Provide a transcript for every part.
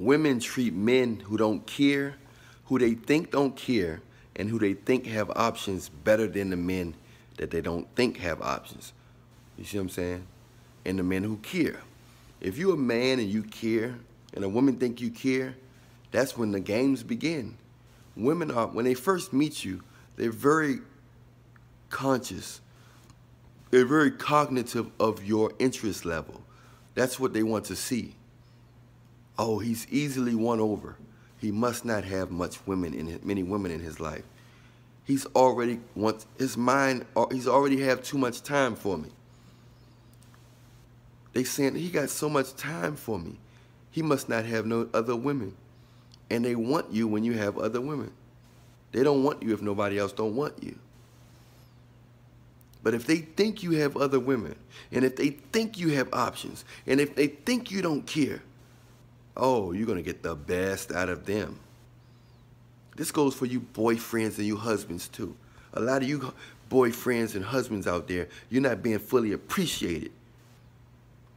women treat men who don't care, who they think don't care, and who they think have options better than the men that they don't think have options. You see what I'm saying? And the men who care. If you're a man and you care, and a woman think you care, that's when the games begin. Women are, when they first meet you, they're very conscious. They're very cognitive of your interest level. That's what they want to see. Oh, he's easily won over. He must not have much women in his, many women in his life. He's already wants his mind. uh, He's already have too much time for me. They saying he got so much time for me. He must not have no other women. And they want you when you have other women. They don't want you if nobody else don't want you. But if they think you have other women, and if they think you have options, and if they think you don't care, oh, you're gonna get the best out of them. This goes for you boyfriends and you husbands too. A lot of you boyfriends and husbands out there, you're not being fully appreciated.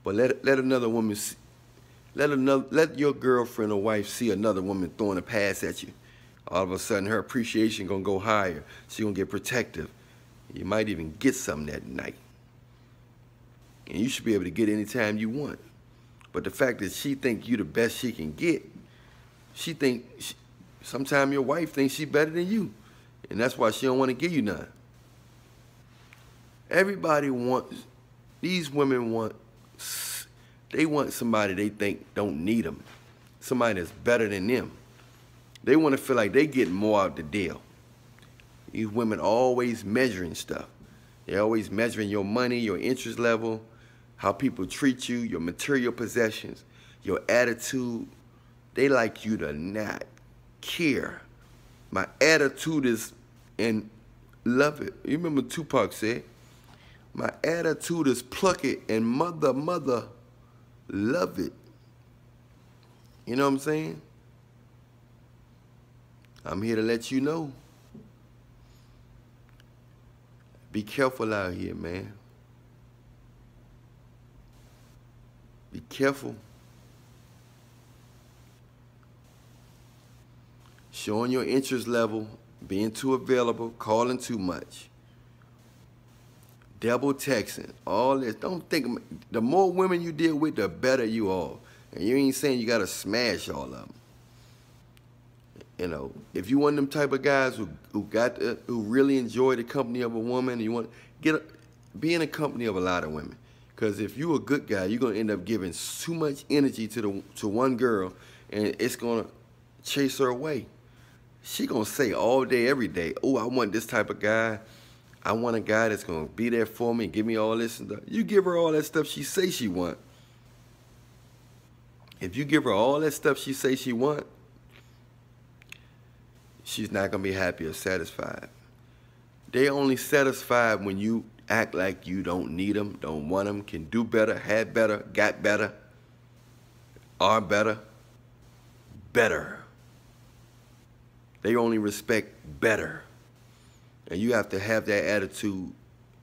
But let let another woman see, let another let your girlfriend or wife see another woman throwing a pass at you. All of a sudden, her appreciation gonna go higher. She gonna get protective. You might even get something that night. And you should be able to get anytime you want. But the fact that she think you the best she can get, she think sometimes your wife thinks she better than you, and that's why she don't want to give you none. Everybody wants. These women want. They want somebody they think don't need them, somebody that's better than them. They want to feel like they get more out the deal. These women always measuring stuff. They're always measuring your money, your interest level, how people treat you, your material possessions, your attitude. They like you to not care. My attitude is, and love it. You remember Tupac said, my attitude is pluck it and mother, mother, love it. You know what I'm saying? I'm here to let you know. Be careful out here, man. Be careful. Showing your interest level, being too available, calling too much. Double texting, all this. Don't think, the more women you deal with, the better you are. And you ain't saying you gotta smash all of them. You know, if you one of them type of guys who who got the, who really enjoy the company of a woman, you want get a, be in the company of a lot of women. Because if you a good guy, you're gonna end up giving too much energy to the to one girl, and it's gonna chase her away. She gonna say all day, every day, "Oh, I want this type of guy. I want a guy that's gonna be there for me, and give me all this and that." You give her all that stuff she say she want. If you give her all that stuff she say she want, she's not gonna be happy or satisfied. They only satisfied when you act like you don't need them, don't want them, can do better, had better, got better, are better, better. They only respect better. And you have to have that attitude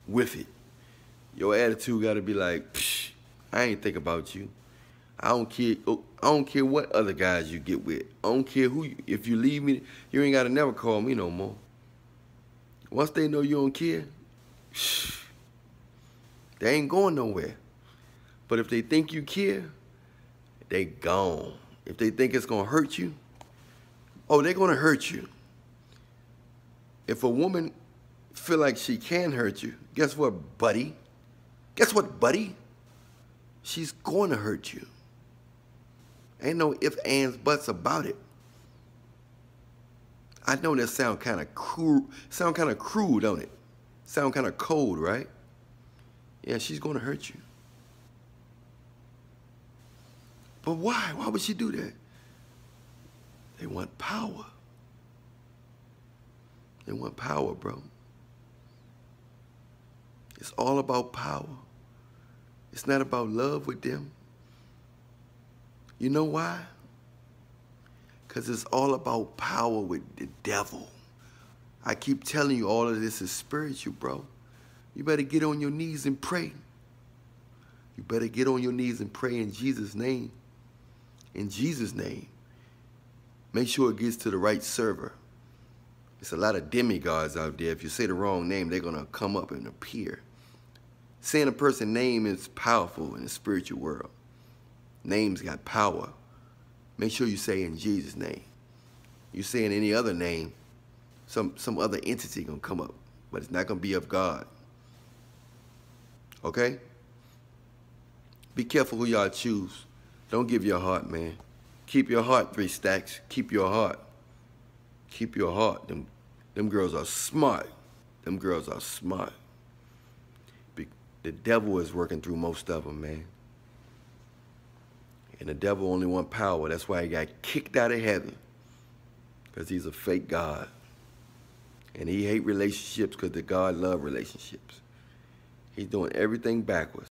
with it. Your attitude got to be like, Psh, I ain't think about you. I don't care. oh, I don't care what other guys you get with. I don't care who. You, if you leave me, you ain't gotta never call me no more. Once they know you don't care, they ain't going nowhere. But if they think you care, they gone. If they think it's gonna hurt you, oh, they're gonna hurt you. If a woman feel like she can hurt you, guess what, buddy? Guess what, buddy? She's going to hurt you. Ain't no ifs, ands, buts about it. I know that sound kind of crude, sound kind of crude, don't it? Sound kind of cold, right? Yeah, she's going to hurt you. But why? Why would she do that? They want power. They want power, bro. It's all about power. It's not about love with them. You know why? Because it's all about power with the devil. I keep telling you all of this is spiritual, bro. You better get on your knees and pray. You better get on your knees and pray in Jesus' name. in Jesus' name. Make sure it gets to the right server. There's a lot of demigods out there. If you say the wrong name, they're going to come up and appear. Saying a person's name is powerful in the spiritual world. Names got power. Make sure you say in Jesus' name. You say in any other name, some, some other entity going to come up, but it's not going to be of God. Okay? Be careful who y'all choose. Don't give your heart, man. Keep your heart, three stacks. Keep your heart. Keep your heart. Them, them girls are smart. Them girls are smart. Be, the devil is working through most of them, man. And the devil only want power. That's why he got kicked out of heaven. Because he's a fake God. And he hate relationships because the God love relationships. He's doing everything backwards.